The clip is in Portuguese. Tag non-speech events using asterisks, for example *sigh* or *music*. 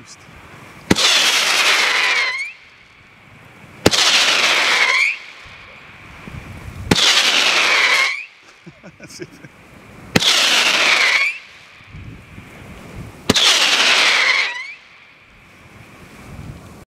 Paulista. That's *laughs* it.